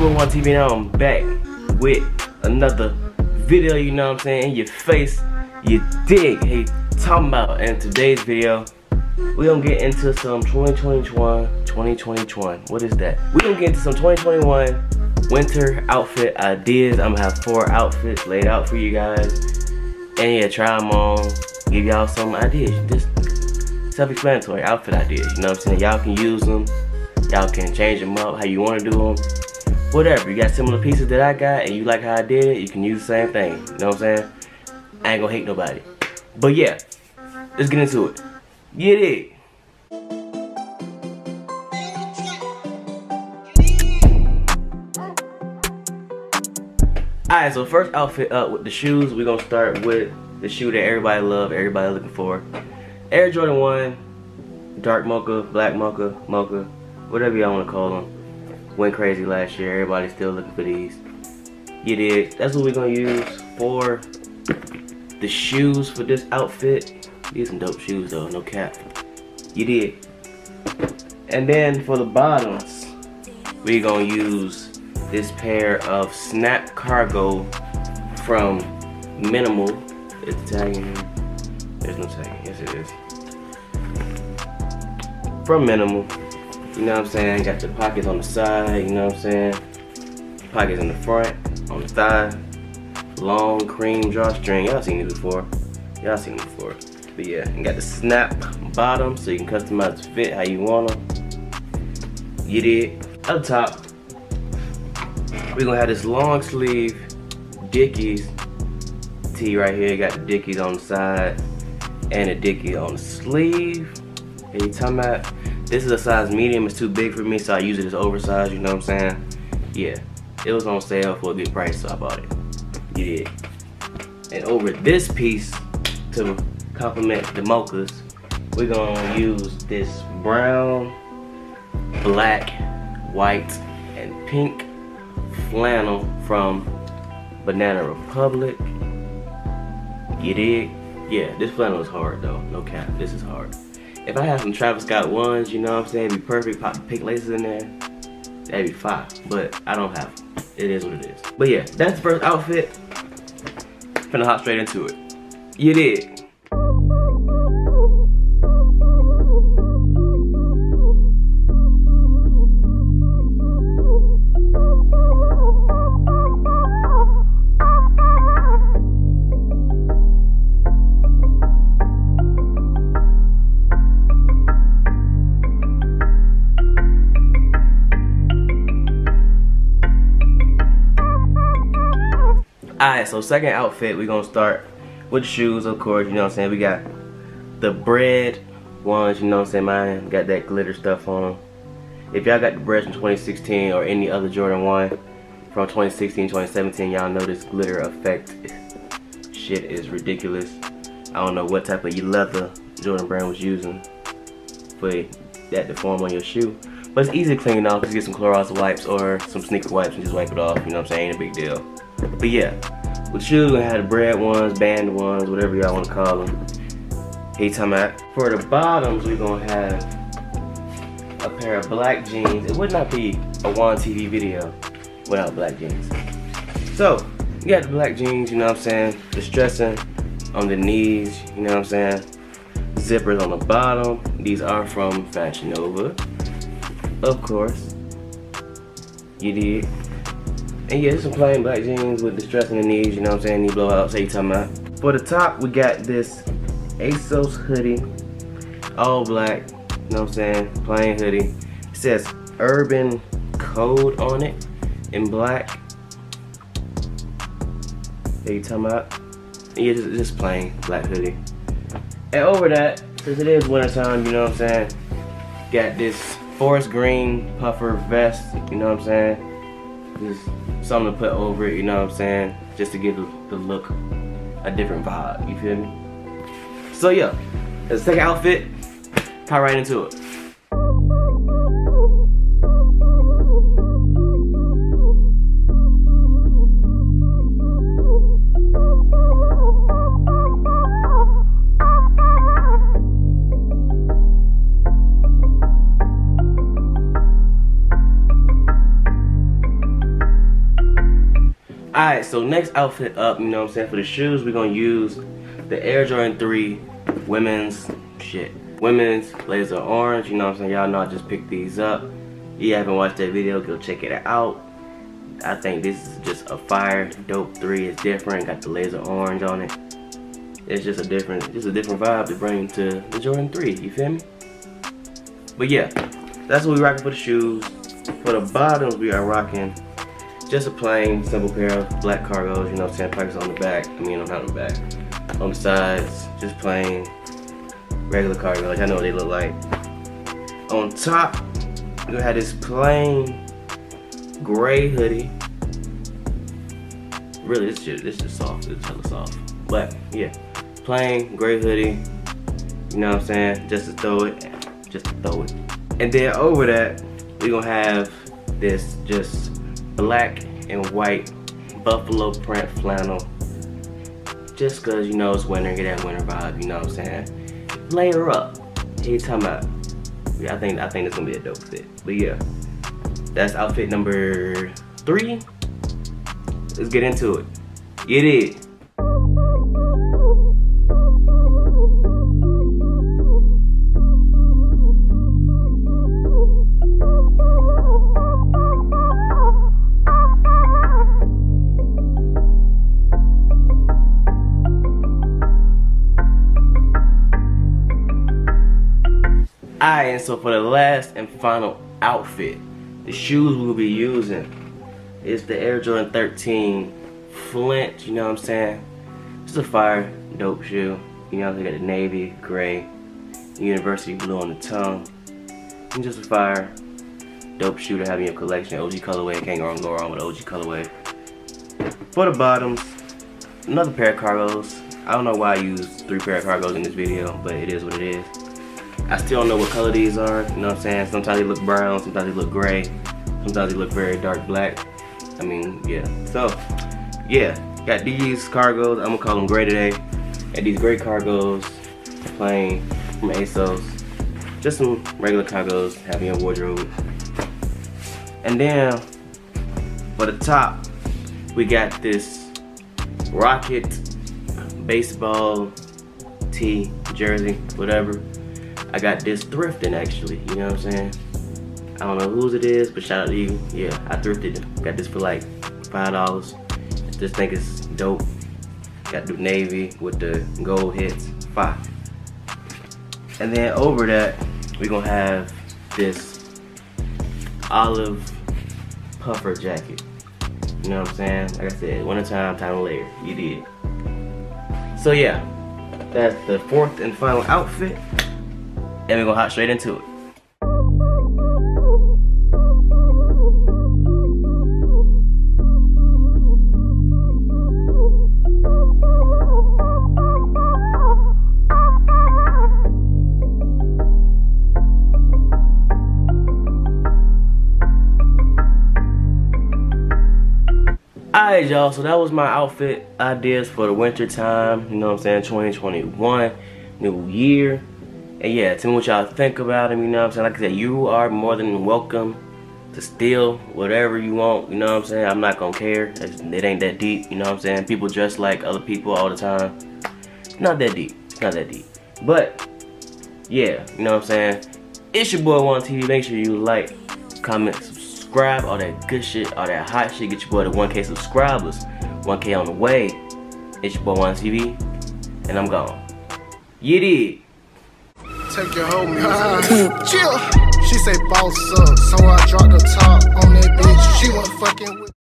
it's Wan TV now. I'm back with another video, you know what I'm saying, in your face. You dig, hey, talking about. In today's video, we gonna get into some 2021, 2021. What is that? we gonna get into some 2021 winter outfit ideas. I'm gonna have four outfits laid out for you guys. And yeah, try them on, give y'all some ideas. Just self-explanatory outfit ideas, you know what I'm saying? Y'all can use them. Y'all can change them up how you want to do them whatever. You got similar pieces that I got and you like how I did it, you can use the same thing. You know what I'm saying? I ain't gonna hate nobody. But yeah, let's get into it. Get it. Alright, so first outfit up with the shoes, we're gonna start with the shoe that everybody love, everybody looking for. Air Jordan 1, dark mocha, black mocha, mocha, whatever y'all wanna call them went crazy last year. Everybody's still looking for these. You did. That's what we're gonna use for the shoes for this outfit. These some dope shoes though, no cap. You did. And then for the bottoms, we're gonna use this pair of snap cargo from MNML. It's tagging. There's no tagging. Yes, it is. From MNML. You know what I'm saying? Got your pockets on the side, you know what I'm saying? Pockets in the front, on the thigh. Long cream drawstring. Y'all seen it before. Y'all seen it before. But yeah, and got the snap bottom so you can customize the fit how you want them. You did. Up top, we're gonna have this long sleeve Dickies tee right here. Got the Dickies on the side and a Dickie on the sleeve. Hey, you talking about? This is a size medium, it's too big for me, so I use it as oversized, you know what I'm saying? Yeah, it was on sale for a good price, so I bought it. You did. And over this piece, to complement the mochas, we're gonna use this brown, black, white, and pink flannel from Banana Republic. You dig? Yeah, this flannel is hard though, no cap, this is hard. If I had some Travis Scott ones, you know what I'm saying, be perfect, pop pink laces in there, that'd be fine. But I don't have them. It is what it is. But yeah, that's the first outfit. Finna hop straight into it. You did. Alright, so second outfit, we're gonna start with shoes, of course, you know what I'm saying? We got the Bred ones, you know what I'm saying? Mine got that glitter stuff on them. If y'all got the Bred from 2016 or any other Jordan 1 from 2016, 2017, y'all know this glitter effect shit is ridiculous. I don't know what type of leather Jordan brand was using for that to form on your shoe. But it's easy to clean off. Just get some Clorox wipes or some sneaker wipes and just wipe it off. You know what I'm saying? Ain't a big deal. But yeah, with shoes, we had the Bred ones, Banned ones, whatever y'all want to call them. He talking about. For the bottoms, we're to have a pair of black jeans. It would not be a Wan TV video without black jeans. So, you got the black jeans, you know what I'm saying? Distressing on the knees, you know what I'm saying? Zippers on the bottom. These are from Fashion Nova. Of course. You did. And yeah, some plain black jeans with distress in the knees, you know what I'm saying? Knee blowouts, you talking about. For the top, we got this ASOS hoodie, all black, you know what I'm saying? Plain hoodie. It says Urban Code on it in black. Hey, you talking about? Yeah, just, just plain black hoodie. And over that, since it is wintertime, you know what I'm saying? Got this forest green puffer vest, you know what I'm saying? Just something to put over it, you know what I'm saying? Just to give the look a different vibe, you feel me? So yeah, the second outfit, tie right into it. Alright, so next outfit up, you know what I'm saying, for the shoes, we're gonna use the Air Jordan 3 women's shit. Women's laser orange, you know what I'm saying? Y'all know I just picked these up. If you haven't watched that video, go check it out. I think this is just a fire dope 3. It's different, got the laser orange on it. It's just a different, just a different vibe to bring to the Jordan 3, you feel me? But yeah, that's what we rocking for the shoes. For the bottoms, we are rocking just a plain, simple pair of black cargos, you know Pockets on the back, I mean, not on the back. On the sides, just plain, regular cargos. I know what they look like. On top, we have this plain gray hoodie. Really, this shit, this is soft. It's hella soft. But yeah, plain gray hoodie. You know what I'm saying? Just to throw it, just to throw it. And then over that, we gonna have this just black and white buffalo print flannel. Just cause you know it's winter, get that winter vibe, you know what I'm saying? Layer up. Hey, talking about? Yeah, I think I think it's gonna be a dope fit. But yeah, that's outfit number three. Let's get into it. Get it. Alright, and so for the last and final outfit, the shoes we'll be using is the Air Jordan 13 Flint, you know what I'm saying? It's a fire, dope shoe. You know, they got the navy, gray, university blue on the tongue. And just a fire, dope shoe to have in your collection. OG colorway, can't go wrong, go wrong with OG colorway. For the bottoms, another pair of cargos. I don't know why I used three pair of cargos in this video, but it is what it is. I still don't know what color these are, you know what I'm saying? Sometimes they look brown, sometimes they look gray, sometimes they look very dark black. I mean, yeah. So, yeah, got these cargos, I'm gonna call them gray today. Got these gray cargos, plain from ASOS. Just some regular cargos, having your wardrobe. And then, for the top, we got this Rocket baseball tee, jersey, whatever. I got this thrifting actually, you know what I'm saying? I don't know whose it is, but shout out to you. Yeah, I thrifted Got this for like $5. This thing is dope. Got the navy with the gold hits, five. And then over that, we're gonna have this olive puffer jacket. You know what I'm saying? Like I said, wintertime, time to layer. You did. So yeah, that's the fourth and final outfit and we're gonna hop straight into it. Alright y'all, so that was my outfit ideas for the winter time, you know what I'm saying, 2021, new year. And yeah, tell me what y'all think about him, you know what I'm saying? Like I said, you are more than welcome to steal whatever you want, you know what I'm saying? I'm not gonna care. it ain't that deep, you know what I'm saying? People dress like other people all the time. not that deep. It's not that deep. But, yeah, you know what I'm saying? It's your boy Wan TV. Make sure you like, comment, subscribe, all that good shit, all that hot shit. Get your boy to 1K subscribers. 1K on the way. It's your boy Wan TV. And I'm gone. You did take your hoe music. Chill. She say boss up, so I dropped the top on that bitch. She went fucking with.